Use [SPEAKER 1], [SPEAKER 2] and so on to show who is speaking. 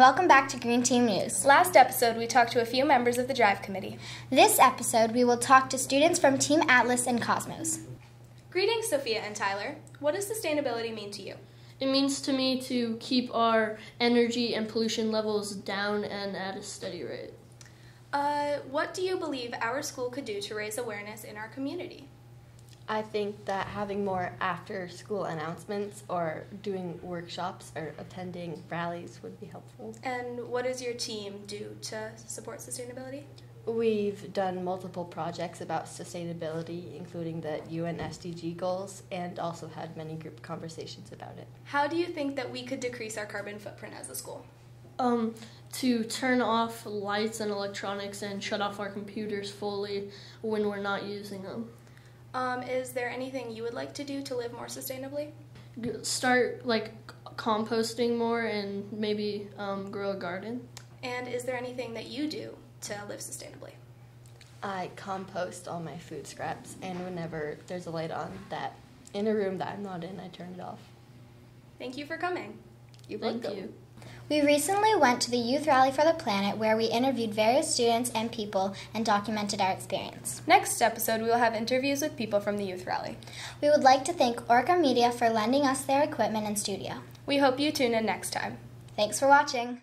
[SPEAKER 1] and welcome back to Green Team News.
[SPEAKER 2] Last episode, we talked to a few members of the Drive Committee.
[SPEAKER 1] This episode, we will talk to students from Team Atlas and Cosmos.
[SPEAKER 2] Greetings, Sophia and Tyler. What does sustainability mean to you?
[SPEAKER 3] It means to me to keep our energy and pollution levels down and at a steady rate.
[SPEAKER 2] Uh, what do you believe our school could do to raise awareness in our community?
[SPEAKER 4] I think that having more after school announcements or doing workshops or attending rallies would be helpful.
[SPEAKER 2] And what does your team do to support sustainability?
[SPEAKER 4] We've done multiple projects about sustainability, including the UN SDG goals, and also had many group conversations about it.
[SPEAKER 2] How do you think that we could decrease our carbon footprint as a school?
[SPEAKER 3] Um, to turn off lights and electronics and shut off our computers fully when we're not using them.
[SPEAKER 2] Um, is there anything you would like to do to live more sustainably?
[SPEAKER 3] Start like composting more and maybe um, grow a garden.
[SPEAKER 2] And is there anything that you do to live sustainably?
[SPEAKER 4] I compost all my food scraps, and whenever there's a light on that in a room that I'm not in, I turn it off.
[SPEAKER 2] Thank you for coming.
[SPEAKER 4] You're
[SPEAKER 3] Thank
[SPEAKER 4] welcome.
[SPEAKER 3] you.
[SPEAKER 1] We recently went to the Youth Rally for the Planet where we interviewed various students and people and documented our experience.
[SPEAKER 2] Next episode, we will have interviews with people from the Youth Rally.
[SPEAKER 1] We would like to thank Orca Media for lending us their equipment and studio.
[SPEAKER 2] We hope you tune in next time.
[SPEAKER 1] Thanks for watching.